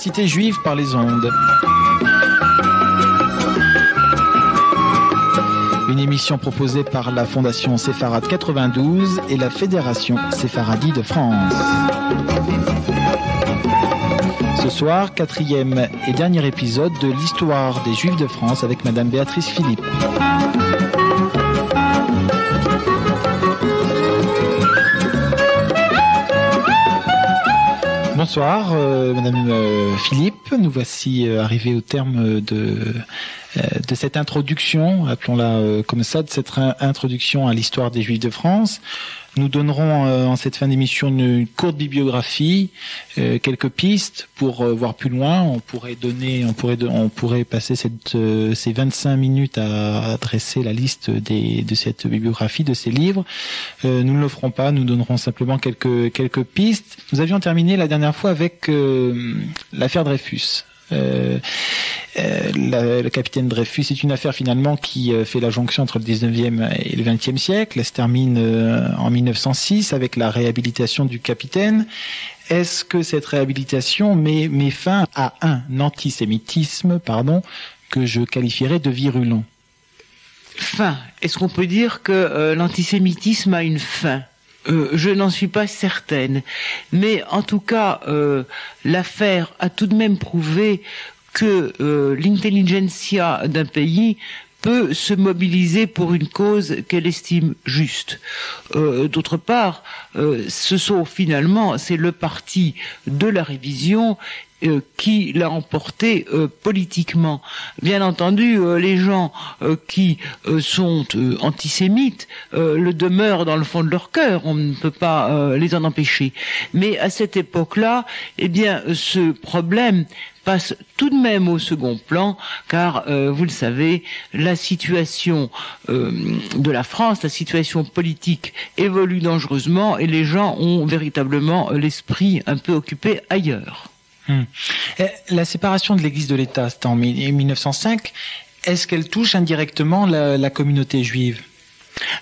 Université juive par les ondes. Une émission proposée par la Fondation Sepharad 92 et la Fédération Sepharadi de France. Ce soir, quatrième et dernier épisode de l'histoire des Juifs de France avec Madame Béatrice Philippe. Bonsoir, euh, Madame euh, Philippe. Nous voici euh, arrivés au terme de, euh, de cette introduction, appelons-la euh, comme ça, de cette introduction à l'histoire des Juifs de France. Nous donnerons euh, en cette fin d'émission une, courte bibliographie, euh, quelques pistes pour euh, voir plus loin. On pourrait donner, on pourrait, on pourrait passer cette, ces 25 minutes à, dresser la liste des, de cette bibliographie, de ces livres. nous ne le pas. Nous donnerons simplement quelques quelques pistes. Nous avions terminé la dernière fois avec l'affaire Dreyfus. Euh, euh, le capitaine Dreyfus est une affaire finalement qui euh, fait la jonction entre le 19e et le 20e siècle. Elle se termine en 1906 avec la réhabilitation du capitaine. Est-ce que cette réhabilitation met, fin à un antisémitisme, pardon, que je qualifierais de virulent? Fin. Est-ce qu'on peut dire que l'antisémitisme a une fin? Euh, je n'en suis pas certaine. Mais en tout cas, euh, l'affaire a tout de même prouvé que euh, l'intelligentsia d'un pays peut se mobiliser pour une cause qu'elle estime juste. D'autre part, ce sont finalement, c'est le parti de la révision euh, qui l'a emporté euh, politiquement. Bien entendu, euh, les gens qui sont antisémites le demeurent dans le fond de leur cœur. On ne peut pas les en empêcher. Mais à cette époque-là, eh bien, ce problème passe tout de même au second plan, car euh, vous le savez, la situation euh, de la France, la situation politique évolue dangereusement et les gens ont véritablement l'esprit un peu occupé ailleurs. Hum. La séparation de l'Église de l'État, c'était en 1905. Est-ce qu'elle touche indirectement la communauté juive?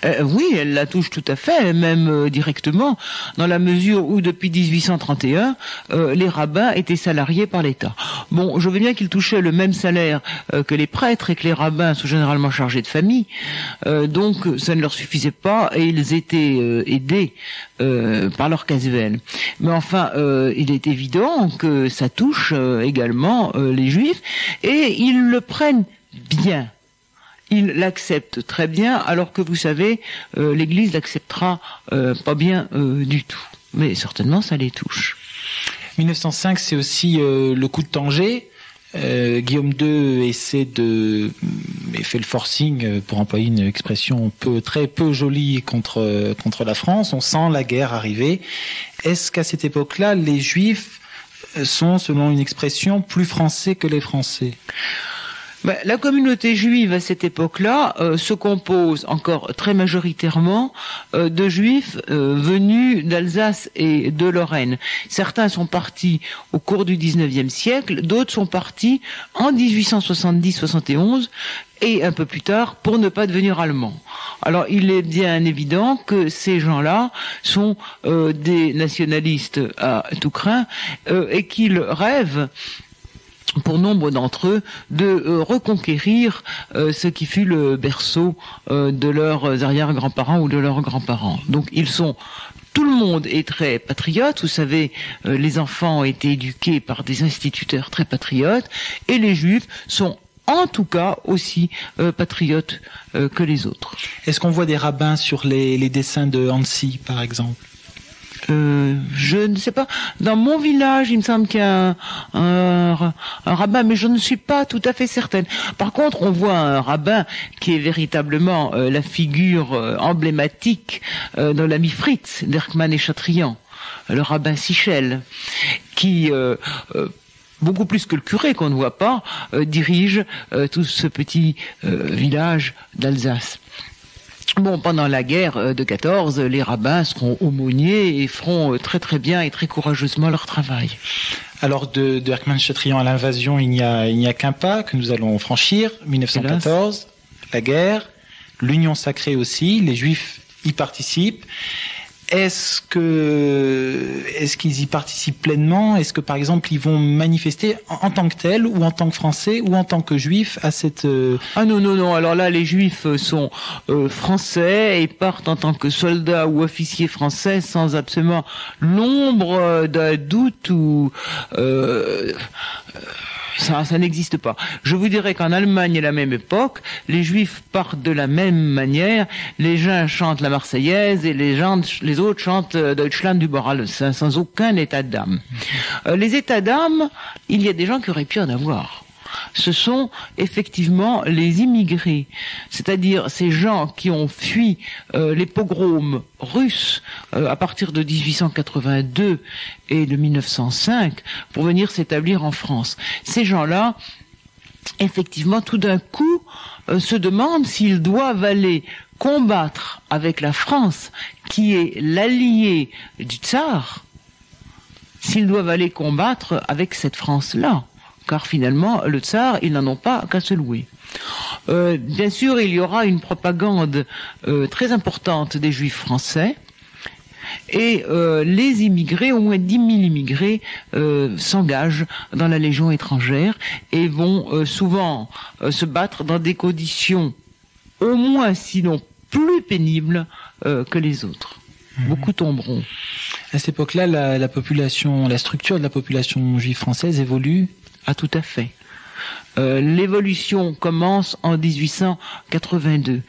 Euh, oui, elle la touche tout à fait, même euh, directement, dans la mesure où depuis 1831, euh, les rabbins étaient salariés par l'État. Bon, je veux bien qu'ils touchaient le même salaire euh, que les prêtres et que les rabbins sont généralement chargés de famille, donc ça ne leur suffisait pas et ils étaient aidés par leur casuel. Mais enfin, il est évident que ça touche également les juifs et ils le prennent bien il l'accepte très bien, alors que vous savez, euh, l'Église l'acceptera euh, pas bien euh, du tout. Mais certainement, ça les touche. 1905, c'est aussi euh, le coup de Tanger. Euh, Guillaume II essaie de et fait le forcing pour employer une expression peu très peu jolie contre contre la France. On sent la guerre arriver. Est-ce qu'à cette époque-là, les Juifs sont, selon une expression, plus français que les Français? Ben, la communauté juive à cette époque-là euh, se compose encore très majoritairement euh, de juifs euh, venus d'Alsace et de Lorraine. Certains sont partis au cours du XIXe siècle, d'autres sont partis en 1870-71 et un peu plus tard pour ne pas devenir allemands. Alors il est bien évident que ces gens-là sont des nationalistes à tout craint et qu'ils rêvent pour nombre d'entre eux, de euh, reconquérir euh, ce qui fut le berceau euh, de leurs arrière-grands-parents ou de leurs grands-parents. Donc ils sont tout le monde est très patriote. Vous savez, les enfants ont été éduqués par des instituteurs très patriotes, et les juifs sont en tout cas aussi patriotes que les autres. Est-ce qu'on voit des rabbins sur les, les dessins de Hansi, par exemple? Euh, je ne sais pas. Dans mon village, il me semble qu'il y a un, rabbin, mais je ne suis pas tout à fait certaine. Par contre, on voit un rabbin qui est véritablement euh, la figure euh, emblématique dans l'ami Fritz, d'Erkman et Chatrian, le rabbin Sichel, qui beaucoup plus que le curé qu'on ne voit pas, dirige tout ce petit village d'Alsace. Bon, pendant la guerre de 14, les rabbins seront aumôniers et feront très très bien et très courageusement leur travail. Alors de, de Herkman-Chatrian à l'invasion, il n'y a, il n'y a qu'un pas que nous allons franchir. 1914, Hélas. la guerre, l'union sacrée aussi, les Juifs y participent. Est-ce que est-ce qu'ils y participent pleinement? Est-ce que par exemple ils vont manifester en, tant que tels ou en tant que Français ou en tant que Juifs à cette euh, Ah non non non. Alors là, les Juifs sont euh, français et partent en tant que soldats ou officiers français sans absolument l'ombre d'un doute ou euh, ça, ça n'existe pas. Je vous dirais qu'en Allemagne à la même époque, les Juifs partent de la même manière. Les gens chantent la Marseillaise et les, gens, les autres chantent euh, Deutschland du Boral, sans aucun état d'âme. Euh, les états d'âme, il y a des gens qui auraient pu en avoir ce sont effectivement les immigrés, c'est-à-dire ces gens qui ont fui euh, les pogroms russes euh, à partir de 1882 et de 1905 pour venir s'établir en France. Ces gens-là, effectivement, tout d'un coup, euh, se demandent s'ils doivent aller combattre avec la France, qui est l'allié du tsar, s'ils doivent aller combattre avec cette France-là car finalement, le tsar, ils n'en ont pas qu'à se louer. Euh, bien sûr, il y aura une propagande euh, très importante des juifs français. Et euh, les immigrés, au moins 10 000 immigrés, s'engagent dans la Légion étrangère et vont souvent se battre dans des conditions au moins, sinon plus pénibles que les autres. Mhm. Beaucoup tomberont. À cette époque-là, la, la, population, la structure de la population juive française évolue ah, tout à fait. Euh, l'évolution commence en 1882.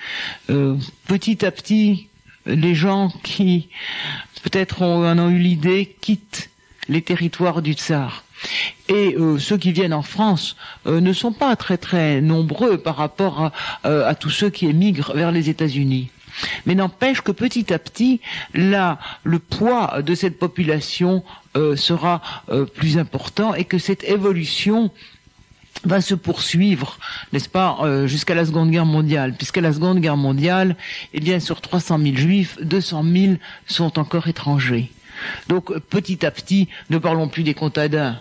Euh, petit à petit, les gens qui peut-être en ont eu l'idée quittent les territoires du tsar. Et euh, ceux qui viennent en France ne sont pas très très nombreux par rapport à tous ceux qui émigrent vers les États-Unis. Mais n'empêche que petit à petit, là, le poids de cette population euh, sera euh, plus important et que cette évolution va se poursuivre, n'est-ce pas, euh, jusqu'à la Seconde Guerre mondiale, puisqu'à la Seconde Guerre mondiale, eh bien, sur 300 000 juifs, 200 000 sont encore étrangers. Donc, petit à petit, ne parlons plus des contadins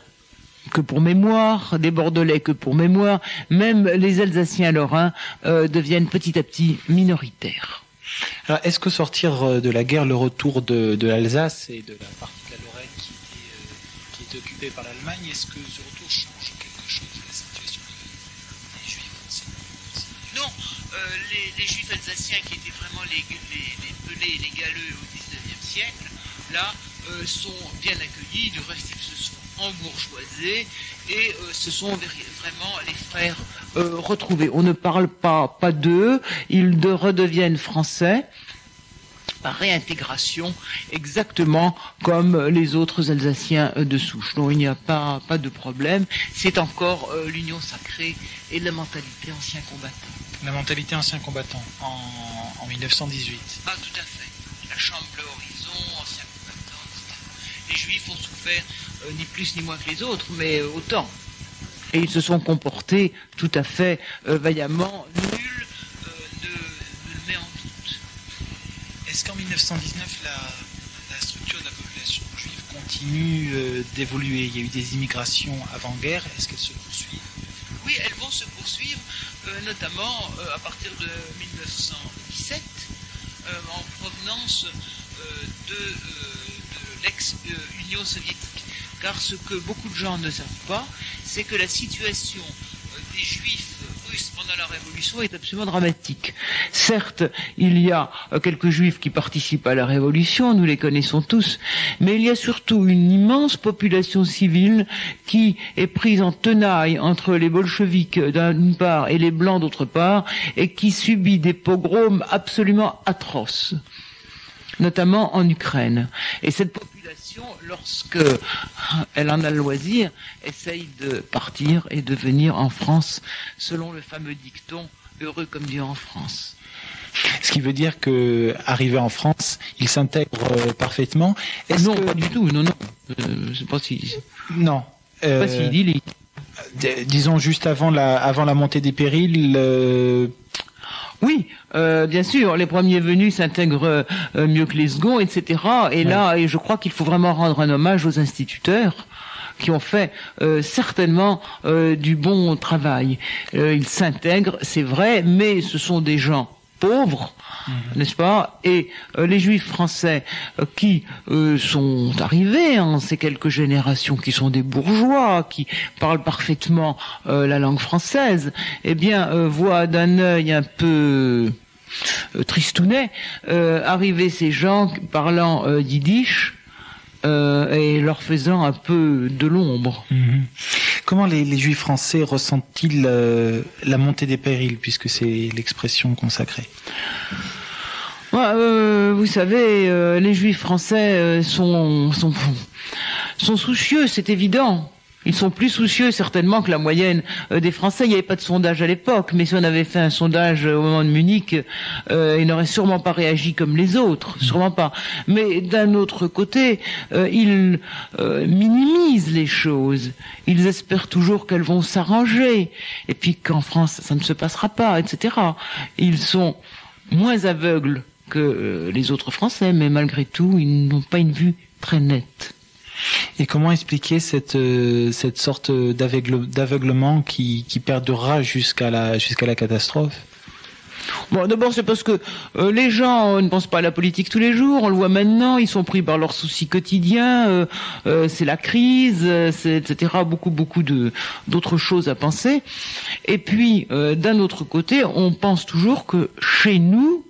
que pour mémoire, des Bordelais que pour mémoire, même les Alsaciens lorrains deviennent petit à petit minoritaires. Alors, est-ce que sortir euh, de la guerre, le retour de, l'Alsace et de la partie de la Lorraine qui était, euh, occupée par l'Allemagne, est-ce que ce retour change quelque chose de la situation des, Juifs Non, euh, les, Juifs alsaciens qui étaient vraiment les, les, les pelés, les galeux au XIXe siècle, là, sont bien accueillis. Du reste, ils se sont embourgeoisés et ce sont vraiment les frères euh, retrouvés. On ne parle pas, pas d'eux, ils redeviennent français par réintégration, exactement comme les autres Alsaciens de souche. Donc il n'y a pas, pas de problème. C'est encore euh, l'union sacrée et la mentalité ancien combattant. La mentalité ancien combattant en, en 1918. Ah tout à fait. La chambre bleu horizon, ancien combattant, etc. Les juifs ont souffert euh, ni plus ni moins que les autres, mais autant et ils se sont comportés tout à fait euh, vaillamment. Nul euh, ne, le met en doute. Est-ce qu'en 1919, la, la, structure de la population juive continue euh, d'évoluer? Il y a eu des immigrations avant-guerre. Est-ce qu'elles se poursuivent? Oui, elles vont se poursuivre, notamment à partir de 1917, en provenance de, de l'ex-Union soviétique. Car ce que beaucoup de gens ne savent pas, c'est que la situation euh, des juifs russes pendant la révolution est absolument dramatique. Certes, il y a euh, quelques juifs qui participent à la révolution, nous les connaissons tous, mais il y a surtout une immense population civile qui est prise en tenaille entre les bolcheviks d'une part et les blancs d'autre part, et qui subit des pogroms absolument atroces notamment en Ukraine. Lorsque elle en a le loisir, essaye de partir et de venir en France, selon le fameux dicton heureux comme Dieu en France. Ce qui veut dire que, arrivé en France, il s'intègre euh, parfaitement. Non, pas du tout. Non, non. Euh, sais pas si. Non. Euh, pas si idyllique. Disons juste avant la, avant la montée des périls, oui, euh, bien sûr, les premiers venus s'intègrent euh, mieux que les seconds, etc. Et là, et je crois qu'il faut vraiment rendre un hommage aux instituteurs qui ont fait euh, certainement du bon travail. ils s'intègrent, c'est vrai, mais ce sont des gens pauvres, n'est-ce pas? Et euh, les juifs français euh, qui euh, sont arrivés en ces quelques générations, qui sont des bourgeois, qui parlent parfaitement la langue française, eh bien, voient d'un œil un peu tristounet arriver ces gens parlant yiddish et leur faisant un peu de l'ombre. Mhm. Comment les, juifs français ressentent-ils la montée des périls, puisque c'est l'expression consacrée? Euh, vous savez, euh, les juifs français euh, sont soucieux, c'est évident. Ils sont plus soucieux certainement que la moyenne des Français. Il n'y avait pas de sondage à l'époque, mais si on avait fait un sondage au moment de Munich, ils n'auraient sûrement pas réagi comme les autres, sûrement pas. Mais d'un autre côté, ils minimisent les choses. Ils espèrent toujours qu'elles vont s'arranger, et puis qu'en France ça ne se passera pas, etc. Ils sont moins aveugles que euh, les autres Français, mais malgré tout, ils n'ont pas une vue très nette. Et comment expliquer cette euh, cette sorte d'aveuglement qui, qui perdurera jusqu'à la jusqu'à la catastrophe? Bon, d'abord, c'est parce que euh, les gens ne pensent pas à la politique tous les jours. On le voit maintenant, ils sont pris par leurs soucis quotidiens. c'est la crise, c'est etc. Beaucoup, beaucoup de d'autres choses à penser. Et puis, d'un autre côté, on pense toujours que chez nous,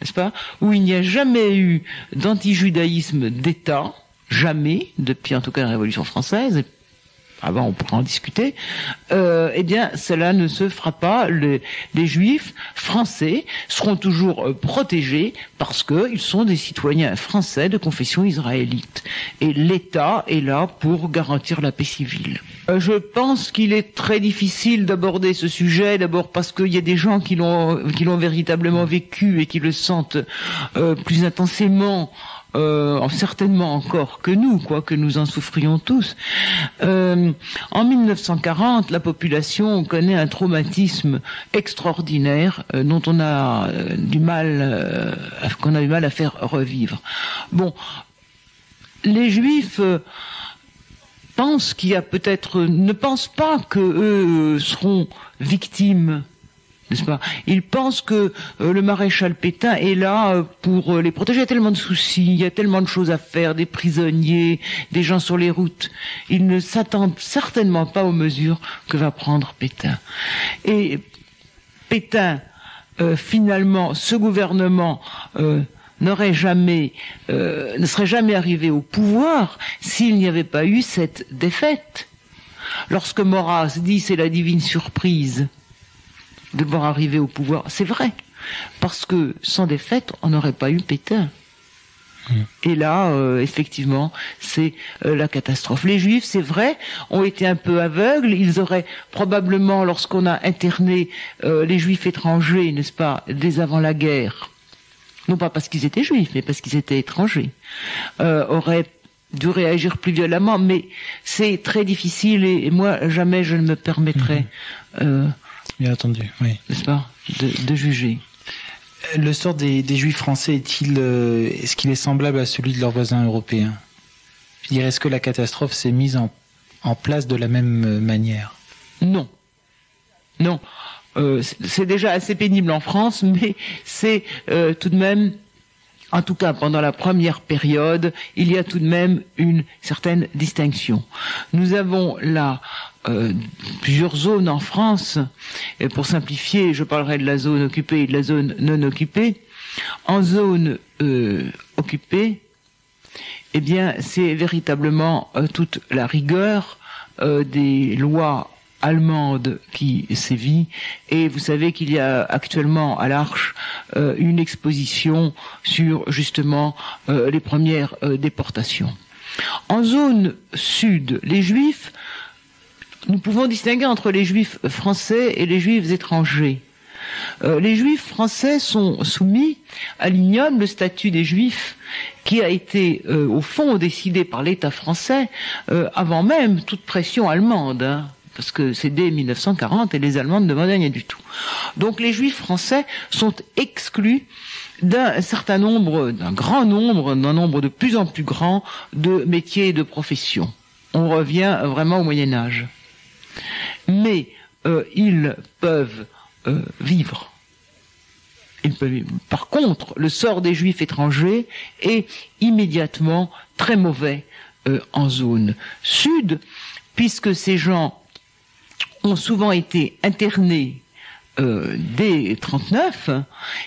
n'est-ce pas, où il n'y a jamais eu d'antijudaïsme d'État, jamais, depuis en tout cas la Révolution française, avant on pourra en discuter, euh, eh bien cela ne se fera pas. Les, juifs français seront toujours euh, protégés parce qu'ils sont des citoyens français de confession israélite. Et l'État est là pour garantir la paix civile. Euh, je pense qu'il est très difficile d'aborder ce sujet, d'abord parce qu'il y a des gens qui l'ont qui l'ont véritablement vécu et qui le sentent euh, plus intensément euh, certainement encore que nous, quoi que nous en souffrions tous. Euh, en 1940, la population connaît un traumatisme extraordinaire euh, dont on a euh, du mal, qu'on a du mal à faire revivre. Bon, les Juifs pensent qu'il y a peut-être, ne pensent pas que eux seront victimes n'est-ce pas? Ils pensent que euh, le maréchal Pétain est là euh, pour euh, les protéger. Il y a tellement de soucis, il y a tellement de choses à faire, des prisonniers, des gens sur les routes. Ils ne s'attendent certainement pas aux mesures que va prendre Pétain. Et Pétain, finalement, ce gouvernement n'aurait jamais, ne serait jamais arrivé au pouvoir s'il n'y avait pas eu cette défaite. Lorsque Maurras dit c'est la divine surprise, de voir arriver au pouvoir. C'est vrai, parce que sans défaite, on n'aurait pas eu Pétain. Hmm. Et là, euh, effectivement, c'est euh, la catastrophe. Les Juifs, c'est vrai, ont été un peu aveugles. Ils auraient probablement, lorsqu'on a interné euh, les Juifs étrangers, n'est-ce pas, dès avant la guerre, non pas parce qu'ils étaient Juifs, mais parce qu'ils étaient étrangers, auraient dû réagir plus violemment. Mais c'est très difficile et, moi, jamais je ne me permettrai hmm bien entendu, oui. N'est-ce pas? De, juger. Le sort des, Juifs français est-il, euh, est-ce qu'il est semblable à celui de leurs voisins européens? Est-ce que la catastrophe s'est mise en, place de la même manière? Non. Non. Euh, c'est déjà assez pénible en France, mais c'est euh, tout de même en tout cas, pendant la première période, il y a tout de même une certaine distinction. Nous avons là euh, plusieurs zones en France. Et pour simplifier, je parlerai de la zone occupée et de la zone non occupée. En zone euh, occupée, eh bien, c'est véritablement euh, toute la rigueur des lois allemandes qui sévit et vous savez qu'il y a actuellement à l'Arche une exposition sur justement les premières déportations. En zone sud, les Juifs nous pouvons distinguer entre les juifs français et les juifs étrangers. Euh, les juifs français sont soumis à l'ignoble statut des juifs qui a été euh, au fond décidé par l'État français euh, avant même toute pression allemande. Hein, parce que c'est dès 1940 et les Allemands ne demandaient rien du tout. Donc les Juifs français sont exclus d'un certain nombre, d'un grand nombre, d'un nombre de plus en plus grand de métiers et de professions. On revient vraiment au Moyen Âge mais euh, ils peuvent euh, vivre. par contre, le sort des juifs étrangers est immédiatement très mauvais euh, en zone sud, puisque ces gens ont souvent été internés euh, dès 39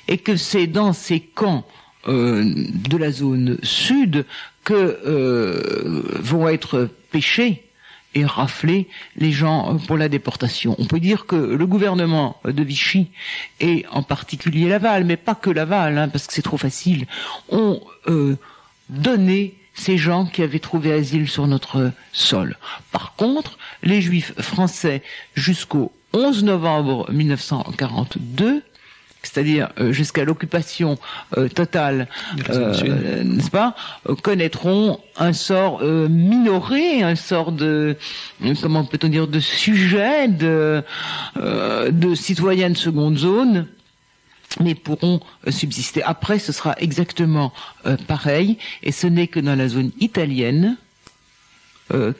et que c'est dans ces camps euh, de la zone sud que euh, vont être pêchés et raflés les gens pour la déportation. On peut dire que le gouvernement de Vichy, et en particulier Laval, mais pas que Laval, hein, parce que c'est trop facile, ont donné ces gens qui avaient trouvé asile sur notre sol. Par contre, les juifs français jusqu'au 11 novembre 1942, c'est-à-dire euh, jusqu'à l'occupation euh, totale, euh, n'est-ce pas, connaîtront un sort minoré, un sort de, comment peut-on dire, de sujet, de, de citoyens de seconde zone, mais pourront subsister. Après, ce sera exactement pareil, et ce n'est que dans la zone italienne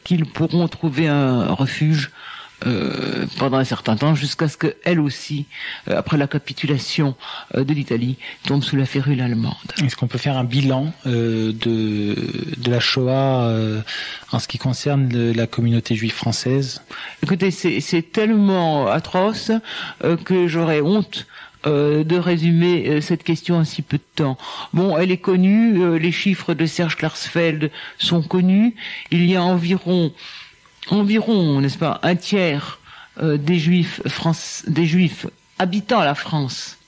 qu'ils pourront trouver un refuge euh, pendant un certain temps, jusqu'à ce qu'elle aussi, euh, après la capitulation euh, de l'Italie, tombe sous la férule allemande. Est-ce qu'on peut faire un bilan de, de la Shoah en ce qui concerne la communauté juive française? Écoutez, c'est tellement atroce que j'aurais honte de résumer cette question en si peu de temps. Bon, elle est connue, les chiffres de Serge Klarsfeld sont connus. Il y a environ environ, n'est-ce pas, un tiers euh, des juifs France, des juifs habitant la France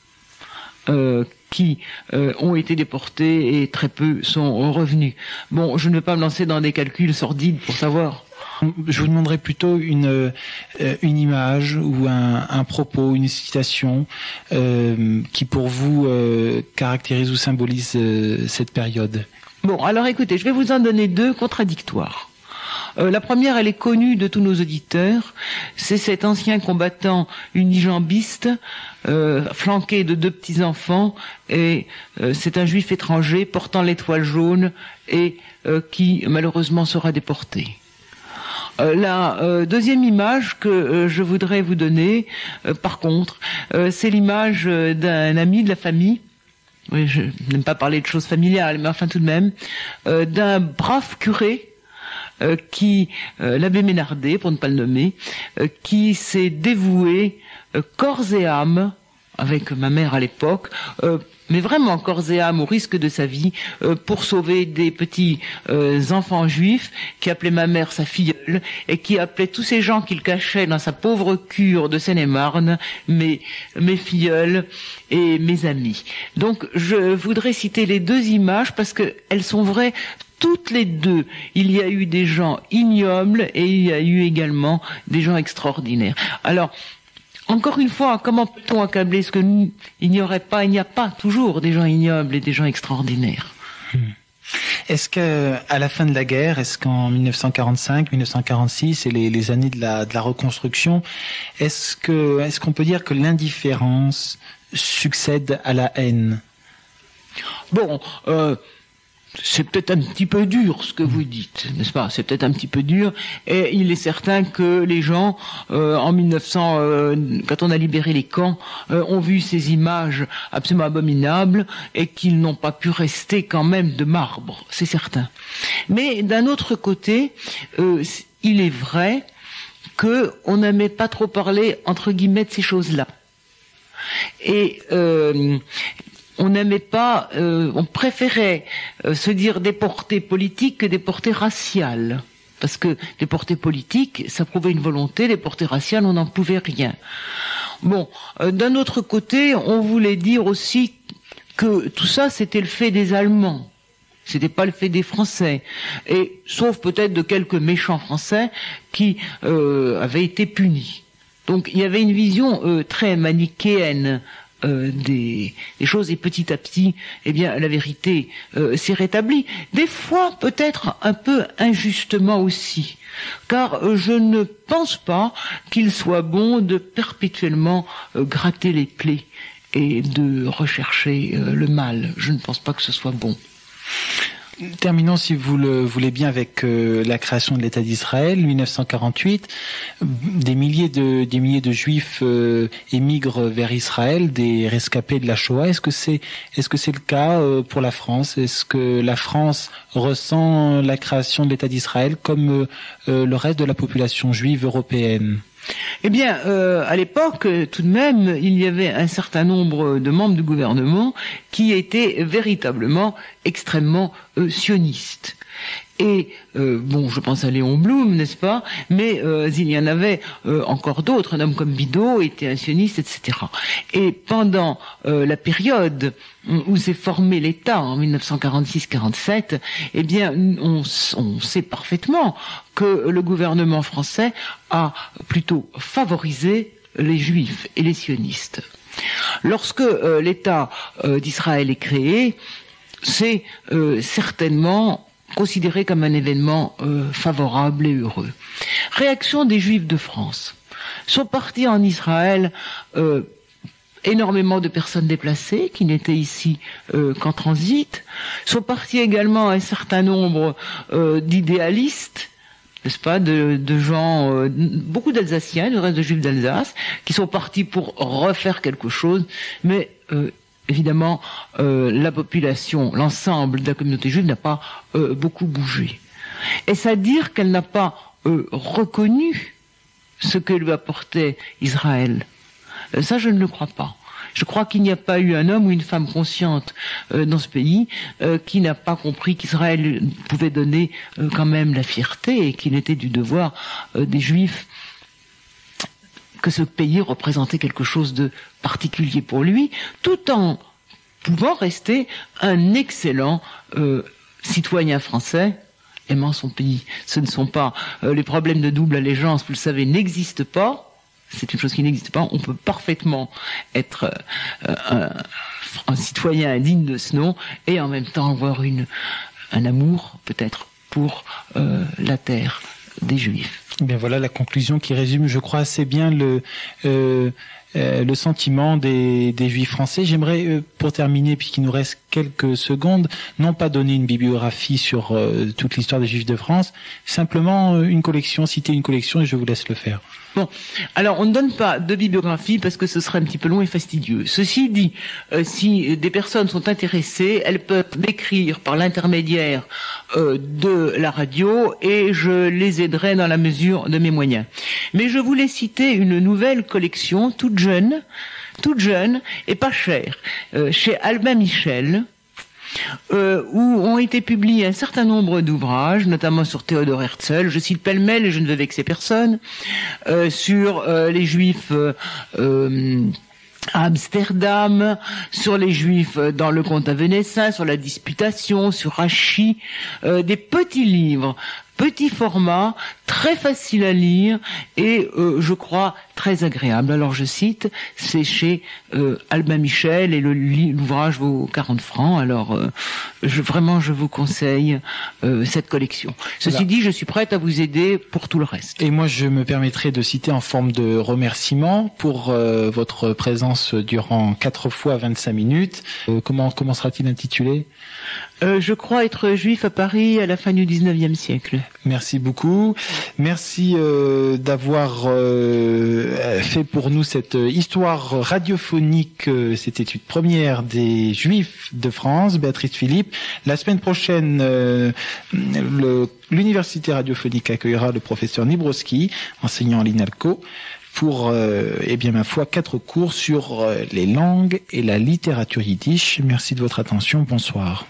euh, qui euh, ont été déportés et très peu sont revenus. Bon, je ne vais pas me lancer dans des calculs sordides pour savoir. Je vous demanderai plutôt une une image ou un, un propos, une citation qui pour vous caractérise ou symbolise cette période. Bon, alors écoutez, je vais vous en donner deux contradictoires. Euh, la première, elle est connue de tous nos auditeurs. C'est cet ancien combattant unijambiste, euh, flanqué de deux petits enfants, et euh, c'est un juif étranger portant l'étoile jaune et qui malheureusement sera déporté. la deuxième image que je voudrais vous donner, par contre, c'est l'image d'un ami de la famille. Oui, je n'aime pas parler de choses familiales, mais enfin tout de même, d'un brave curé euh, qui euh, l'abbé Ménardet, pour ne pas le nommer, euh, qui s'est dévoué corps et âme avec ma mère à l'époque, mais vraiment corps et âme au risque de sa vie pour sauver des petits enfants juifs qui appelaient ma mère sa filleule et qui appelaient tous ces gens qu'il cachait dans sa pauvre cure de Seine-et-Marne mes mes filleuls et mes amis. Donc je voudrais citer les deux images parce qu'elles sont vraies toutes les deux, il y a eu des gens ignobles et il y a eu également des gens extraordinaires. Alors, encore une fois, comment peut-on accabler ce que nous, il n'y aurait pas, il n'y a pas toujours des gens ignobles et des gens extraordinaires. Hmm. Est-ce que à la fin de la guerre, est-ce qu'en 1945, 1946 et les, années de la, de la reconstruction, est-ce que est-ce qu'on peut dire que l'indifférence succède à la haine? Bon, euh, c'est peut-être un petit peu dur ce que vous dites, n'est-ce pas? C'est peut-être un petit peu dur. Et il est certain que les gens, euh, en 1900, euh, quand on a libéré les camps, euh, ont vu ces images absolument abominables et qu'ils n'ont pas pu rester quand même de marbre, c'est certain. Mais d'un autre côté, il est vrai que on n'aimait pas trop parler entre guillemets de ces choses-là. Et on n'aimait pas, euh, on préférait euh, se dire déporté politique que déporté racial. Parce que déporté politique, ça prouvait une volonté, déporté racial, on n'en pouvait rien. Bon, euh, d'un autre côté, on voulait dire aussi que tout ça, c'était le fait des Allemands. C'était pas le fait des Français, et sauf peut-être de quelques méchants Français qui avaient été punis. Donc il y avait une vision très manichéenne euh, des, choses et petit à petit, eh bien, la vérité euh, s'est rétablie. Des fois, peut-être un peu injustement aussi, car euh, je ne pense pas qu'il soit bon de perpétuellement gratter les plaies et de rechercher le mal. Je ne pense pas que ce soit bon. Terminons, si vous le voulez bien, avec euh, la création de l'État d'Israël, 1948. Des milliers de, des milliers de Juifs euh, émigrent vers Israël, des rescapés de la Shoah. Est-ce que c'est, le cas euh, pour la France? Est-ce que la France ressent la création de l'État d'Israël comme le reste de la population juive européenne? Eh bien, euh, à l'époque, tout de même, il y avait un certain nombre de membres du gouvernement qui étaient véritablement extrêmement euh, sionistes. Et euh, bon, je pense à Léon Blum, n'est-ce pas? Mais euh, il y en avait euh, encore d'autres. Un homme comme Bidot était un sioniste, etc. Et pendant la période où s'est formé l'État en 1946-47, eh bien, on, sait parfaitement que le gouvernement français a plutôt favorisé les Juifs et les sionistes. Lorsque l'État d'Israël est créé, c'est certainement considéré comme un événement euh, favorable et heureux. Réaction des Juifs de France. Sont partis en Israël euh, énormément de personnes déplacées qui n'étaient ici euh, qu'en transit. Sont partis également un certain nombre d'idéalistes n'est-ce pas, de, de gens, beaucoup d'Alsaciens, du reste de Juifs d'Alsace, qui sont partis pour refaire quelque chose, mais évidemment, euh, la population, l'ensemble de la communauté juive n'a pas euh, beaucoup bougé. Est-ce à dire qu'elle n'a pas euh, reconnu ce que lui apportait Israël? Ça, je ne le crois pas. Je crois qu'il n'y a pas eu un homme ou une femme consciente dans ce pays qui n'a pas compris qu'Israël pouvait donner quand même la fierté et qu'il était du devoir des Juifs que ce pays représentait quelque chose de particulier pour lui, tout en pouvant rester un excellent euh, citoyen français aimant son pays. Ce ne sont pas euh, les problèmes de double allégeance, vous le savez, n'existent pas. C'est une chose qui n'existe pas. On peut parfaitement être euh, un, citoyen digne de ce nom et en même temps avoir un amour peut-être pour la terre des Juifs. Bien voilà la conclusion qui résume, je crois, assez bien le euh, le sentiment des, Juifs français. J'aimerais, euh, pour terminer, puisqu'il nous reste quelques secondes, non pas donner une bibliographie sur toute l'histoire des Juifs de France, simplement une collection, citer une collection, et je vous laisse le faire. Bon, alors on ne donne pas de bibliographie parce que ce serait un petit peu long et fastidieux. Ceci dit, euh, si des personnes sont intéressées, elles peuvent m'écrire par l'intermédiaire euh, de la radio et je les aiderai dans la mesure de mes moyens. Mais je voulais citer une nouvelle collection toute jeune, toute jeune et pas chère, euh, chez Albin Michel, euh, où ont été publiés un certain nombre d'ouvrages, notamment sur Théodore Herzl, je cite pêle-mêle et je ne veux vexer personne, euh, sur les juifs à Amsterdam, sur les Juifs dans le conte à Vénessin, sur la disputation, sur Rachi, des petits livres petit format, très facile à lire et je crois très agréable. Alors je cite, c'est chez euh, Albin Michel et l'ouvrage vaut 40 francs. Alors euh, je, vraiment je vous conseille cette collection. Ceci dit, je suis prête à vous aider pour tout le reste. Et moi je me permettrai de citer en forme de remerciement pour votre présence durant 4 fois 25 minutes. comment comment sera-t-il intitulé? Euh, je crois être juif à Paris à la fin du 19e siècle. Merci beaucoup. Merci euh, d'avoir euh, fait pour nous cette histoire radiophonique. C'était une première des Juifs de France, Béatrice Philippe. La semaine prochaine, l'université radiophonique accueillera le professeur Nibroski, enseignant à l'INALCO pour, eh bien, ma foi, quatre cours sur les langues et la littérature yiddish. Merci de votre attention. Bonsoir.